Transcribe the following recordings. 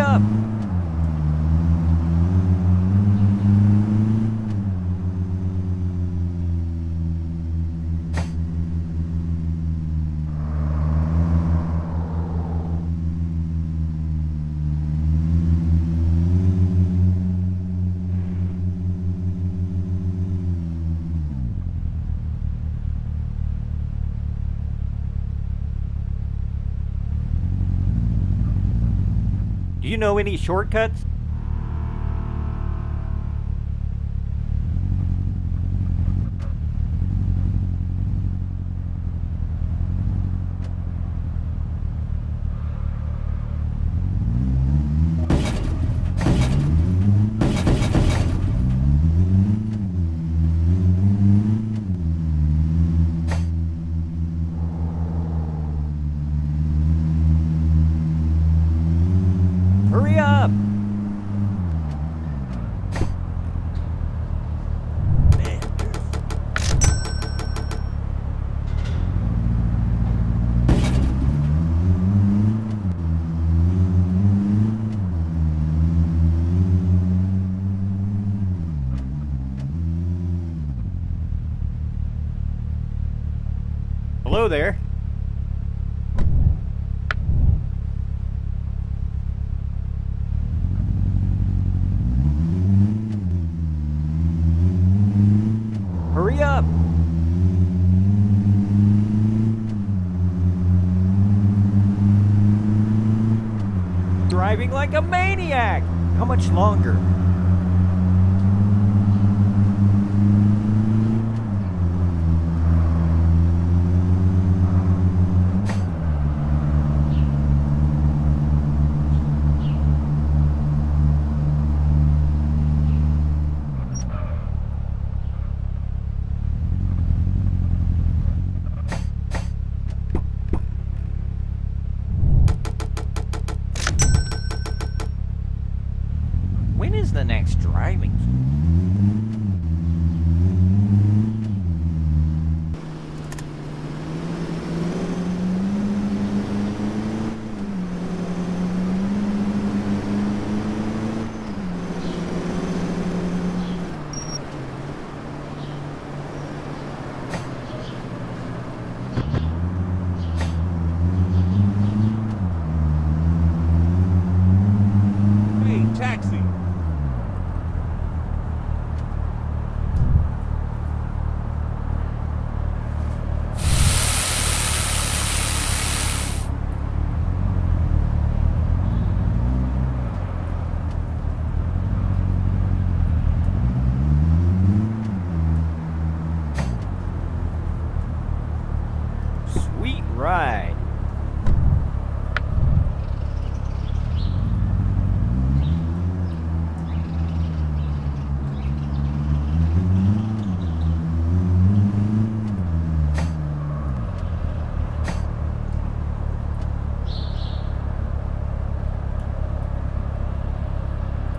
up! You know any shortcuts? Hello there. Hurry up! Driving like a maniac! How much longer? When is the next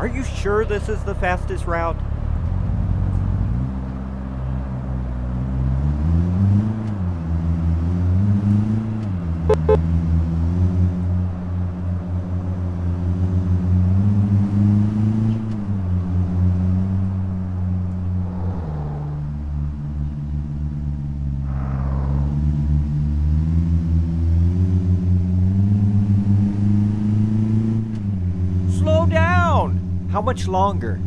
Are you sure this is the fastest route? How much longer?